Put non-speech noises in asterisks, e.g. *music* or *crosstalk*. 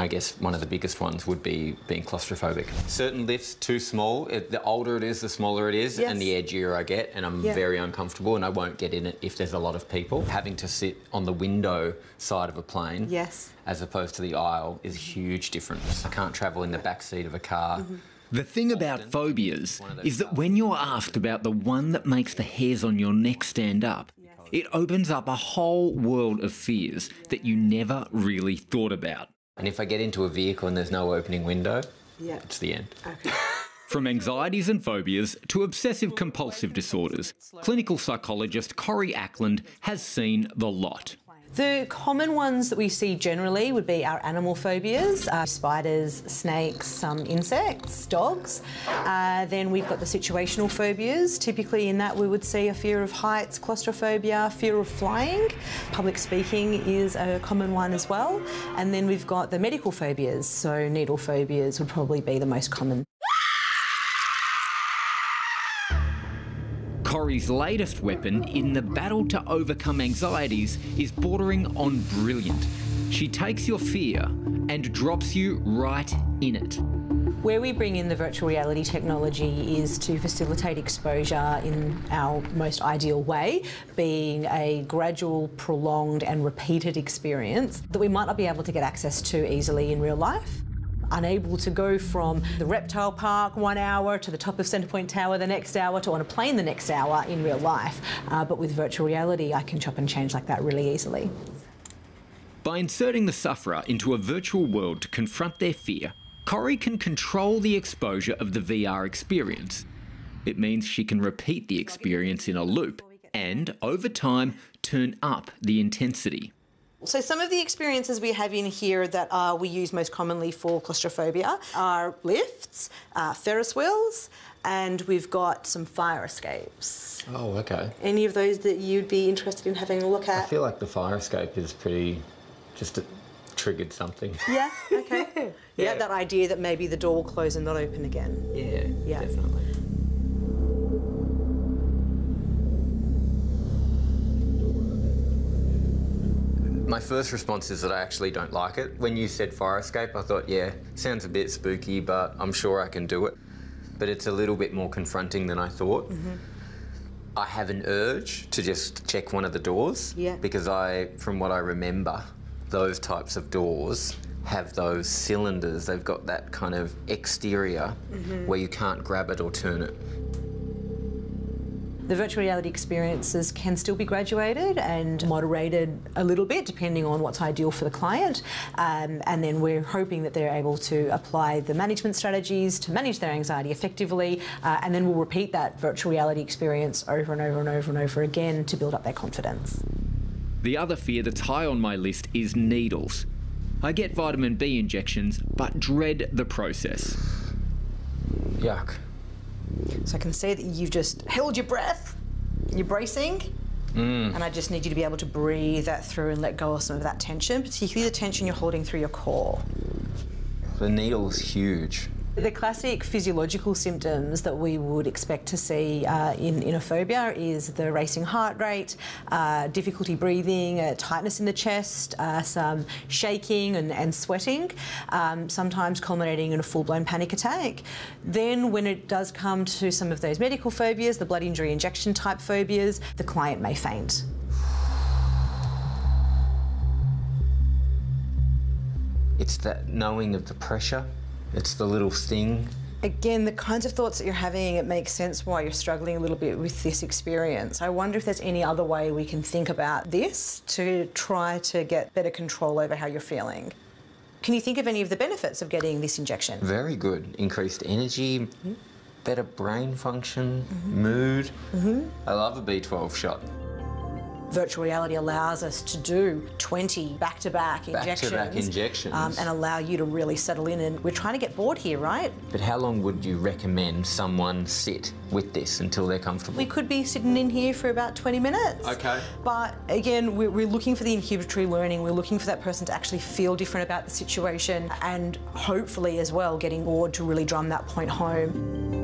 I guess one of the biggest ones would be being claustrophobic. Certain lifts too small. It, the older it is, the smaller it is, Yes. and the edgier I get, and I'm Yeah. very uncomfortable, and I won't get in it if there's a lot of people. Having to sit on the window side of a plane, Yes. as opposed to the aisle, is a huge difference. I can't travel in the back seat of a car. Mm-hmm. The thing about phobias is that when you're asked about the one that makes the hairs on your neck stand up, it opens up a whole world of fears that you never really thought about. And if I get into a vehicle and there's no opening window, Yeah. it's the end. Okay. *laughs* From anxieties and phobias to obsessive compulsive disorders, clinical psychologist Corrie Ackland has seen the lot. The common ones that we see generally would be our animal phobias uh, spiders, snakes, some insects, dogs. Uh, then we've got the situational phobias. Typically, in that, we would see a fear of heights, claustrophobia, fear of flying. Public speaking is a common one as well. And then we've got the medical phobias. So, needle phobias would probably be the most common. Corrie's latest weapon in the battle to overcome anxieties is bordering on brilliant. She takes your fear and drops you right in it. Where we bring in the virtual reality technology is to facilitate exposure in our most ideal way, being a gradual, prolonged, and repeated experience that we might not be able to get access to easily in real life. Unable to go from the reptile park one hour to the top of Centrepoint Tower the next hour to on a plane the next hour in real life. Uh, but with virtual reality, I can chop and change like that really easily. By inserting the sufferer into a virtual world to confront their fear, Corrie can control the exposure of the VR experience. It means she can repeat the experience in a loop and, over time, turn up the intensity. So some of the experiences we have in here that uh, we use most commonly for claustrophobia are lifts, uh, Ferris wheels, and we've got some fire escapes. Oh, okay. Any of those that you'd be interested in having a look at? I feel like the fire escape is pretty, just it triggered something. Yeah, okay. *laughs* yeah. Yeah. that idea that maybe the door will close and not open again. Yeah, Yeah. definitely. My first response is that I actually don't like it. When you said fire escape, I thought, yeah, sounds a bit spooky, but I'm sure I can do it. But it's a little bit more confronting than I thought. Mm-hmm. I have an urge to just check one of the doors Yeah. because I, from what I remember, those types of doors have those cylinders. They've got that kind of exterior mm-hmm. where you can't grab it or turn it. The virtual reality experiences can still be graduated and moderated a little bit depending on what's ideal for the client. Um, and then we're hoping that they're able to apply the management strategies to manage their anxiety effectively. Uh, and then we'll repeat that virtual reality experience over and over and over and over again to build up their confidence. The other fear that's high on my list is needles. I get vitamin B injections, but dread the process. Yuck. So I can see that you've just held your breath, you're bracing. Mm. And I just need you to be able to breathe that through and let go of some of that tension, particularly the tension you're holding through your core. The needle's huge. The classic physiological symptoms that we would expect to see uh, in, in a phobia is the racing heart rate, uh, difficulty breathing, uh, tightness in the chest, uh, some shaking and, and sweating, um, sometimes culminating in a full blown panic attack. Then, when it does come to some of those medical phobias, the blood injury injection type phobias, the client may faint. It's that knowing of the pressure. It's the little sting. Again, the kinds of thoughts that you're having, it makes sense why you're struggling a little bit with this experience. I wonder if there's any other way we can think about this to try to get better control over how you're feeling. Can you think of any of the benefits of getting this injection? Very good. Increased energy, mm-hmm. better brain function, mm-hmm. mood. Mm-hmm. I love a B12 shot. Virtual reality allows us to do 20 back-to-back injections, Back-to-back injections. um, and allow you to really settle in. And we're trying to get bored here, right? But how long would you recommend someone sit with this until they're comfortable? We could be sitting in here for about 20 minutes. Okay. But again, we're, we're looking for the inhibitory learning. We're looking for that person to actually feel different about the situation and hopefully as well getting bored to really drum that point home.